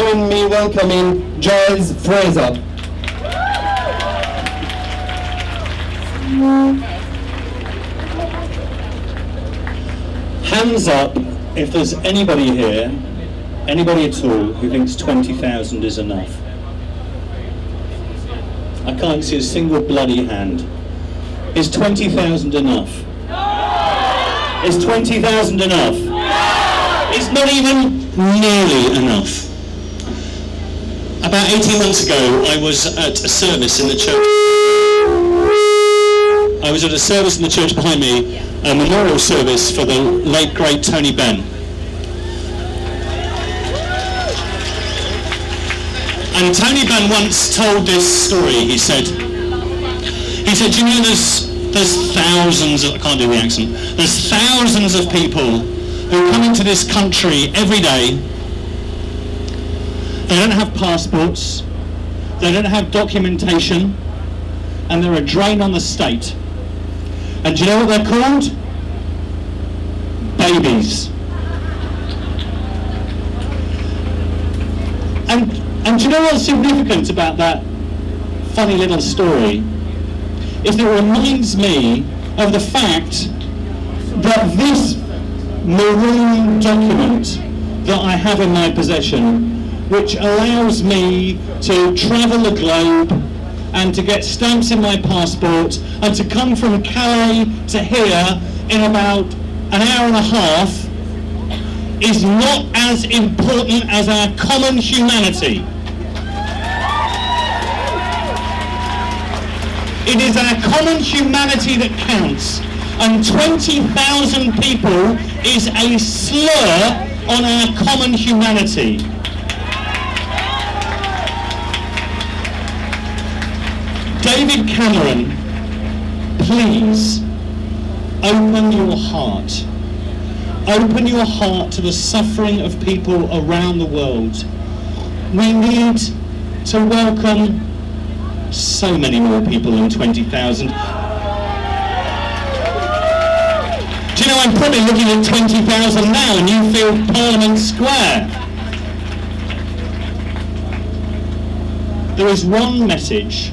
join me welcoming Giles Fraser. Hands up if there's anybody here, anybody at all, who thinks 20,000 is enough. I can't see a single bloody hand. Is 20,000 enough? Is 20,000 enough? It's not even nearly enough. About 18 months ago, I was at a service in the church. I was at a service in the church behind me, a memorial service for the late great Tony Benn. And Tony Benn once told this story. He said, he said, you know, there's there's thousands. Of, I can't do the accent. There's thousands of people who come into this country every day. They don't have passports. They don't have documentation, and they're a drain on the state. And do you know what they're called? Babies. And, and do you know what's significant about that funny little story? Is that it reminds me of the fact that this maroon document that I have in my possession, which allows me to travel the globe and to get stamps in my passport and to come from Calais to here in about an hour and a half is not as important as our common humanity. It is our common humanity that counts. And 20,000 people is a slur on our common humanity. David Cameron, please open your heart. Open your heart to the suffering of people around the world. We need to welcome so many more people than 20,000. Do you know, I'm probably looking at 20,000 now you feel Parliament Square. There is one message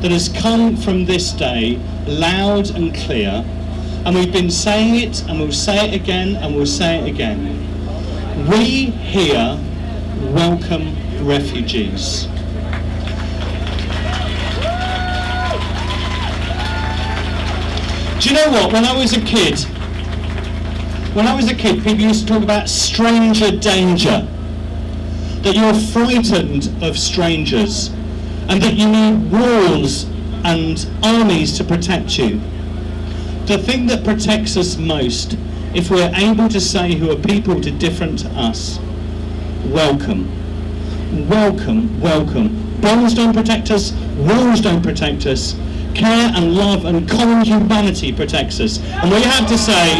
that has come from this day loud and clear and we've been saying it and we'll say it again and we'll say it again. We here welcome refugees. Do you know what? When I was a kid, when I was a kid, people used to talk about stranger danger. That you're frightened of strangers and that you need walls and armies to protect you. The thing that protects us most, if we're able to say who are people to different to us, welcome. Welcome, welcome. Bombs don't protect us, walls don't protect us, care and love and common humanity protects us. And we have to say,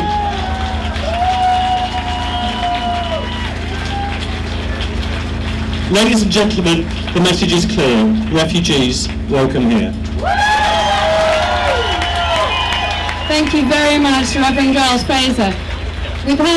ladies and gentlemen, the message is clear. Refugees, welcome here. Thank you very much, Reverend Giles Fraser. We've had